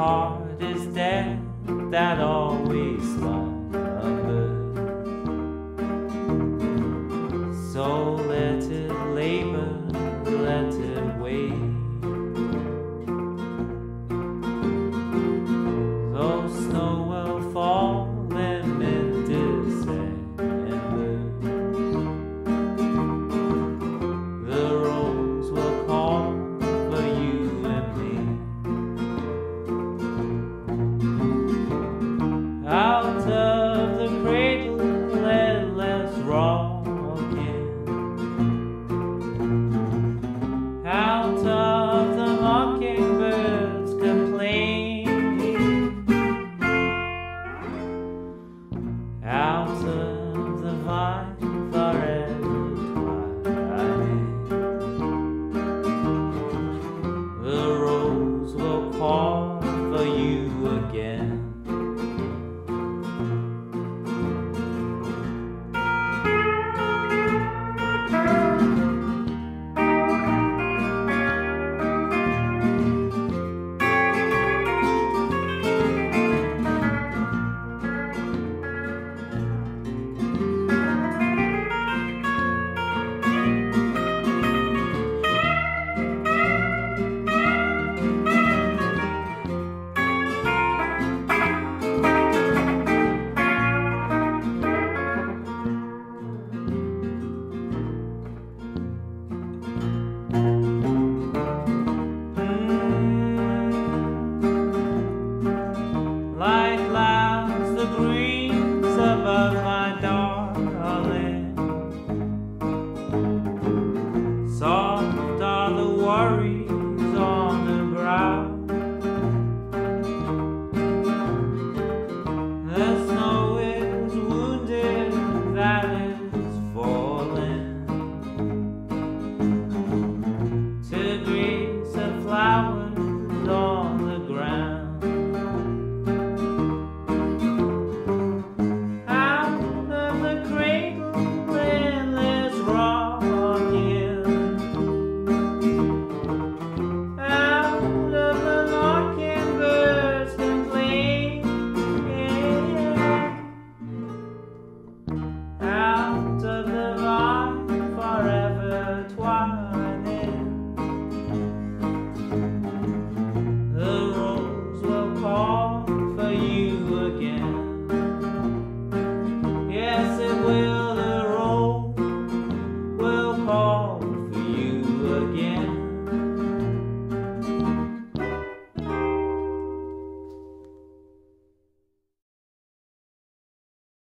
heart is dead that always slumbered. So let it. Wow.